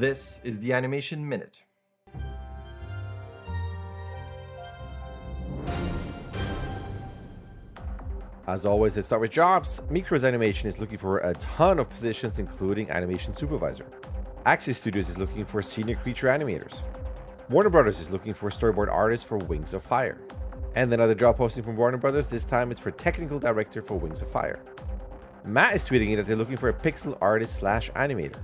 This is the Animation Minute. As always, let's start with jobs. Mikros Animation is looking for a ton of positions, including animation supervisor. Axis Studios is looking for senior creature animators. Warner Brothers is looking for storyboard artists for Wings of Fire. And another job posting from Warner Brothers, this time it's for technical director for Wings of Fire. Matt is tweeting that they're looking for a pixel artist slash animator.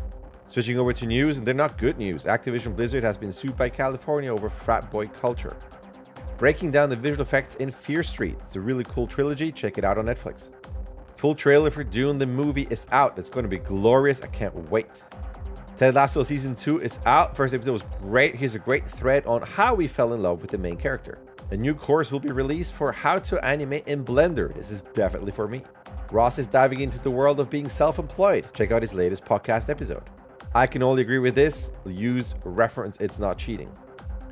Switching over to news, and they're not good news. Activision Blizzard has been sued by California over frat boy culture. Breaking down the visual effects in Fear Street. It's a really cool trilogy. Check it out on Netflix. Full trailer for Dune the movie is out. It's going to be glorious. I can't wait. Ted Lasso season 2 is out. First episode was great. Here's a great thread on how we fell in love with the main character. A new course will be released for how to animate in Blender. This is definitely for me. Ross is diving into the world of being self employed. Check out his latest podcast episode. I can only agree with this. Use reference, it's not cheating.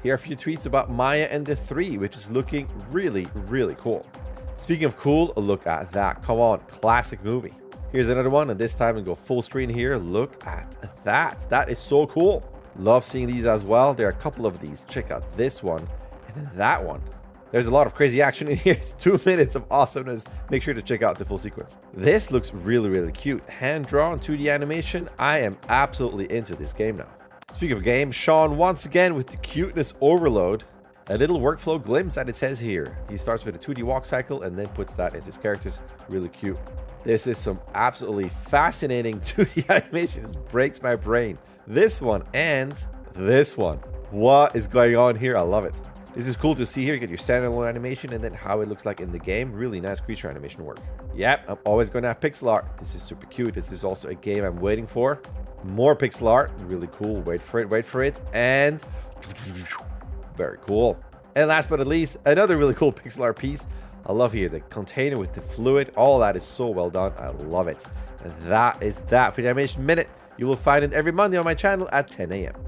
Here are a few tweets about Maya and the 3, which is looking really, really cool. Speaking of cool, look at that. Come on, classic movie. Here's another one, and this time we go full screen here. Look at that. That is so cool. Love seeing these as well. There are a couple of these. Check out this one and that one. There's a lot of crazy action in here. It's two minutes of awesomeness. Make sure to check out the full sequence. This looks really, really cute. Hand-drawn 2D animation. I am absolutely into this game now. Speaking of game, Sean once again with the cuteness overload. A little workflow glimpse that it says here. He starts with a 2D walk cycle and then puts that into his characters. Really cute. This is some absolutely fascinating 2D animation. This breaks my brain. This one and this one. What is going on here? I love it. This is cool to see here. You get your standalone animation and then how it looks like in the game. Really nice creature animation work. Yep, I'm always going to have pixel art. This is super cute. This is also a game I'm waiting for. More pixel art. Really cool. Wait for it, wait for it. And very cool. And last but not least, another really cool pixel art piece. I love here the container with the fluid. All that is so well done. I love it. And that is that for the Animation Minute. You will find it every Monday on my channel at 10 a.m.